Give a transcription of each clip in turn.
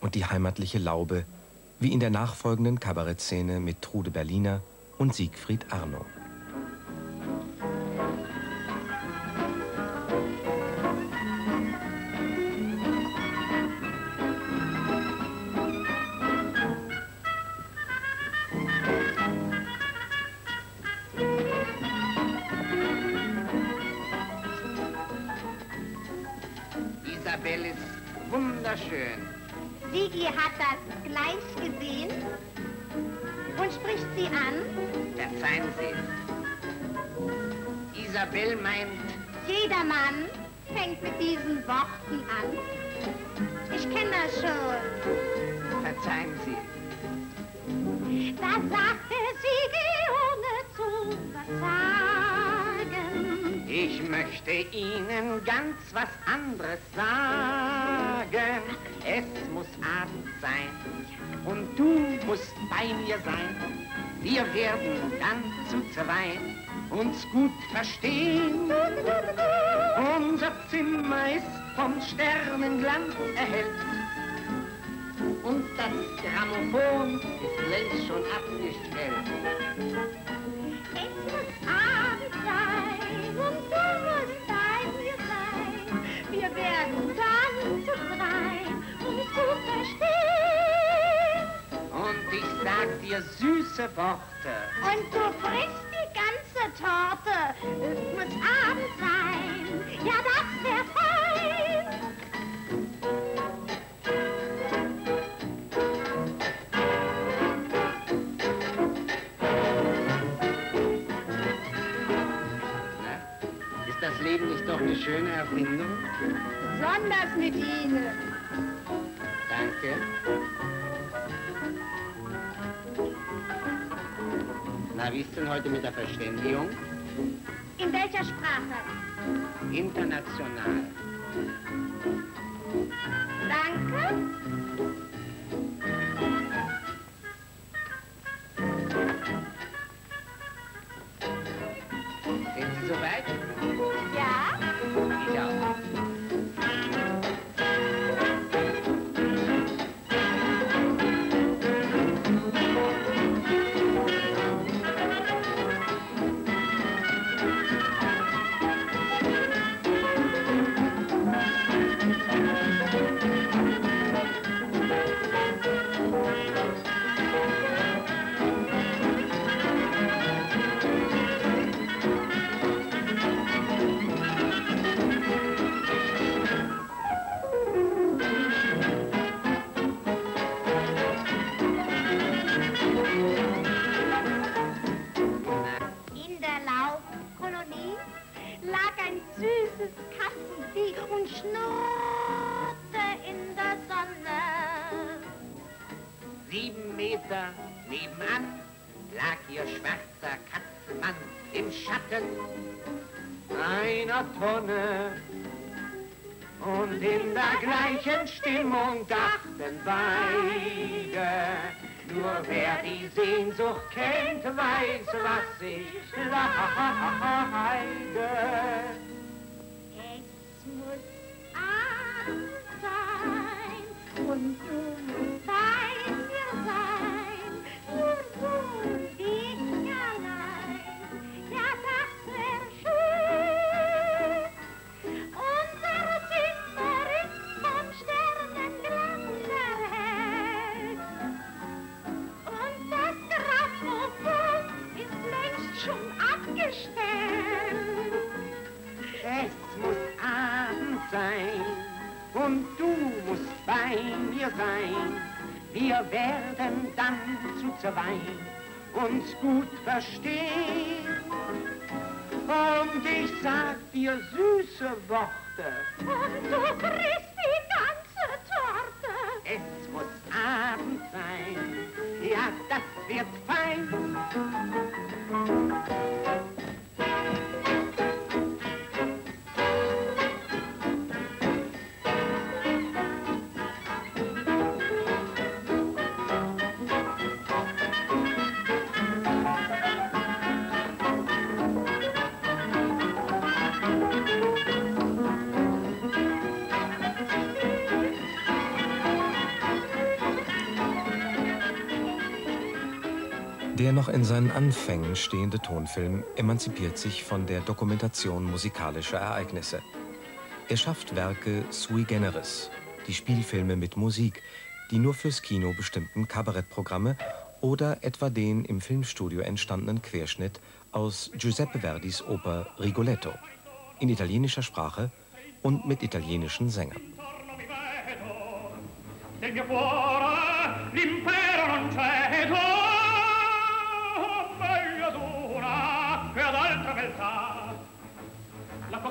und die heimatliche Laube, wie in der nachfolgenden Kabarettszene mit Trude Berliner und Siegfried Arno. an? Der Fernsehen. Isabel meint... Jeder Mann fängt mit diesen Worten an. Ich kenne das schon. Verzeihen Sie. Da sagte sie, geh ohne zu verzagen. Ich möchte Ihnen ganz was anderes sagen uns gut verstehen. Unser Zimmer ist vom Sternenglanz erhellt. Und das Grammophon ist längst schon abgestellt. Ich sag dir süße Worte. Und du frisst Torte. Es muss Abend sein. Ja, das wär fein. Na, ist das Leben nicht doch eine schöne Erfindung? Besonders mit Ihnen. Danke. Na, wie ist denn heute mit der Verständigung? In welcher Sprache? International. Danke. Sieben Meter nebenan lag ihr schwarzer Katzenmann im Schatten einer Tonne. Und in der gleichen Stimmung dachten beide, nur wer die Sehnsucht kennt, weiß, was ich leide. Wein uns gut verstehen. Und ich sag dir süße Worte. Und du kriegst die ganze Torte. Es muss Abend sein, ja, das wird fein. Der noch in seinen Anfängen stehende Tonfilm emanzipiert sich von der Dokumentation musikalischer Ereignisse. Er schafft Werke sui generis, die Spielfilme mit Musik, die nur fürs Kino bestimmten Kabarettprogramme oder etwa den im Filmstudio entstandenen Querschnitt aus Giuseppe Verdis Oper Rigoletto in italienischer Sprache und mit italienischen Sängern.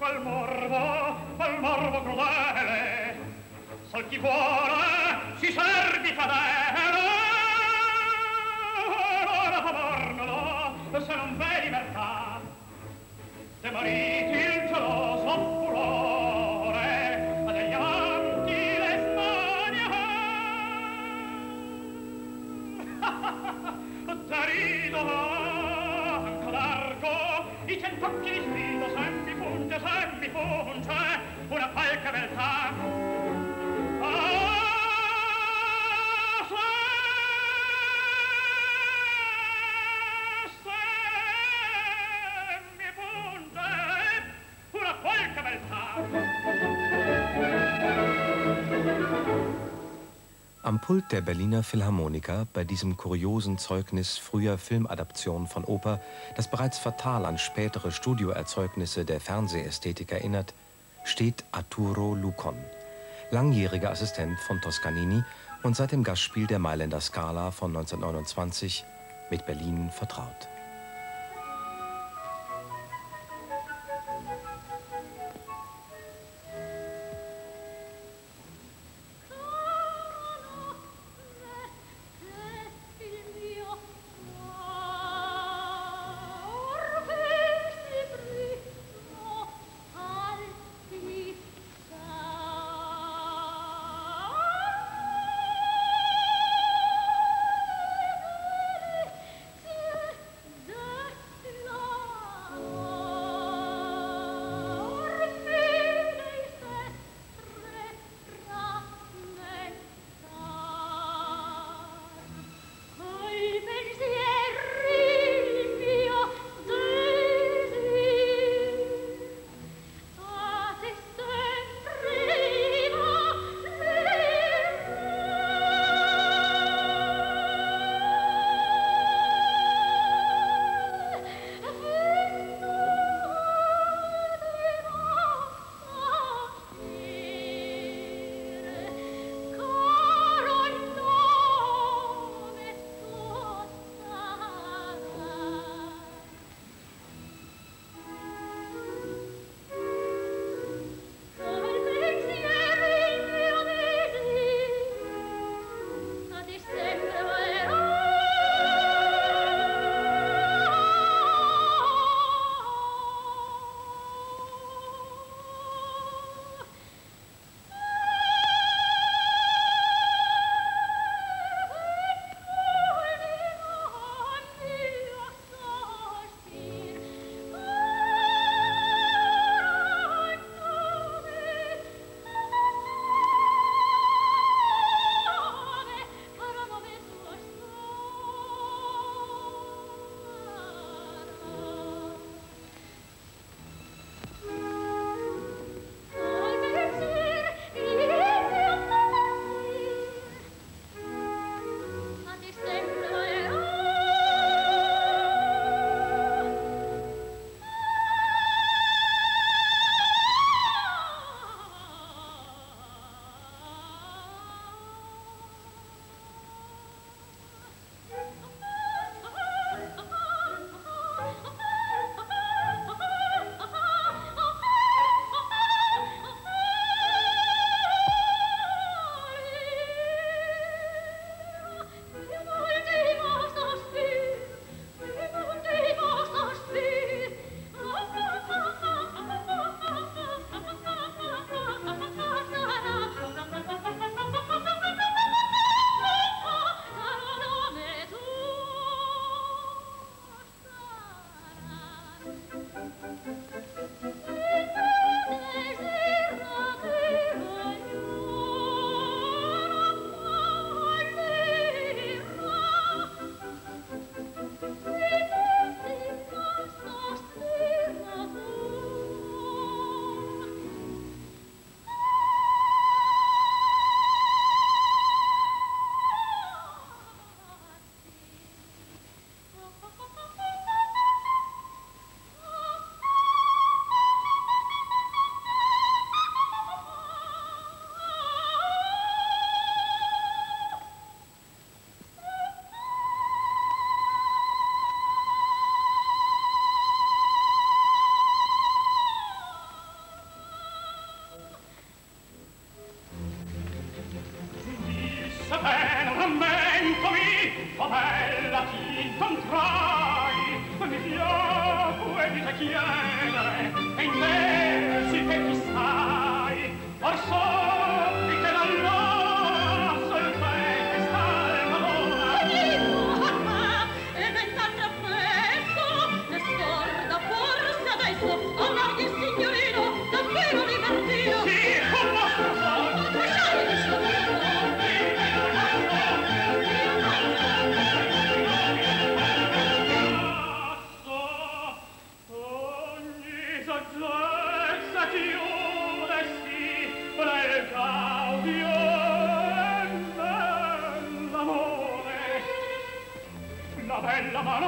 quel morbo, quel morbo crudele. Sol chi vuole si servi fedele. Am Pult der Berliner Philharmoniker, bei diesem kuriosen Zeugnis früher Filmadaption von Oper, das bereits fatal an spätere Studioerzeugnisse der Fernsehästhetik erinnert, steht Arturo Lucon, langjähriger Assistent von Toscanini und seit dem Gastspiel der Mailänder Scala von 1929 mit Berlin vertraut.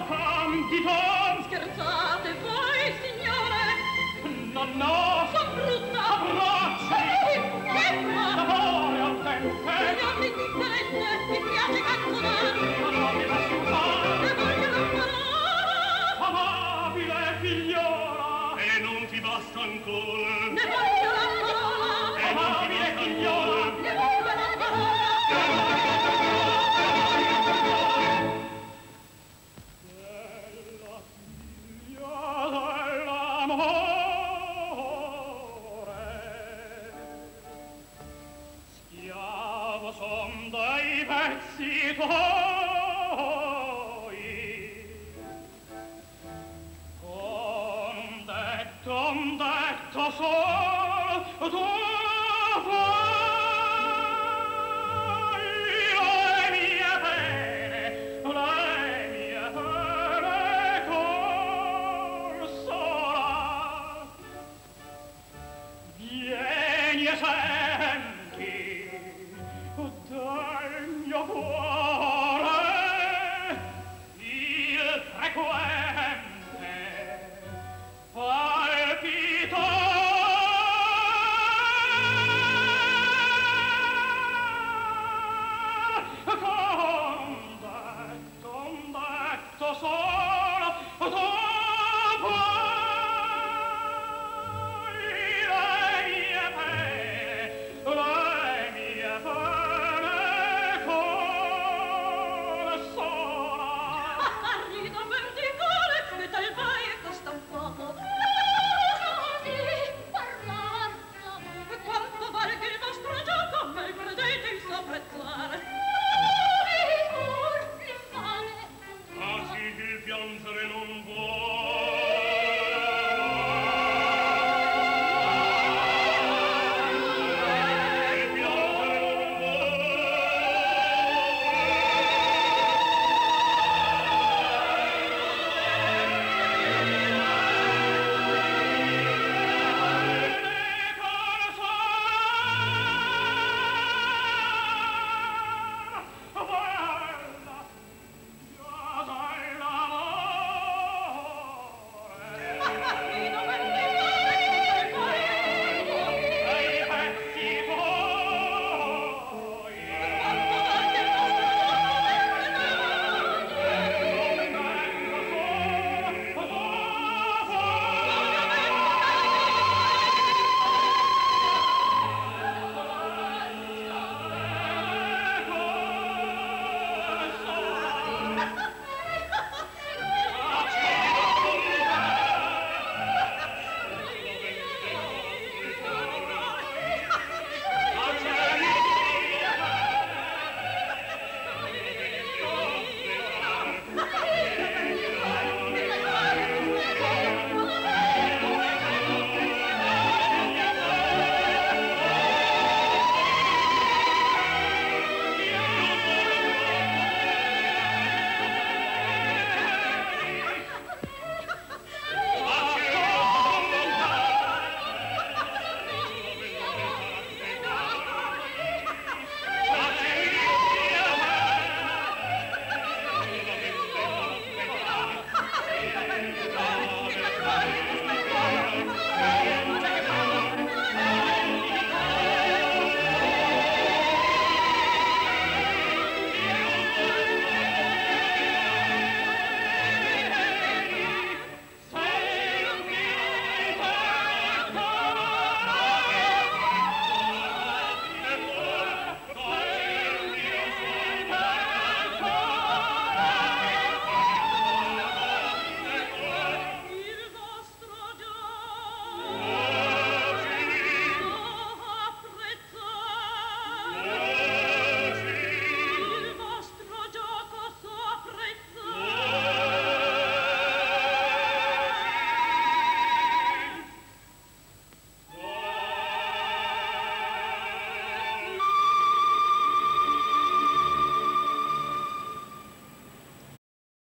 fam di ton. Scherzate voi signore. No no son brutta. Braccia ferma lavore al tempo io mi distrette mi piace canzonare. Ma non mi lasci fare e voglio la parola amabile figliora e non ti basta ancora. Ne voglio amor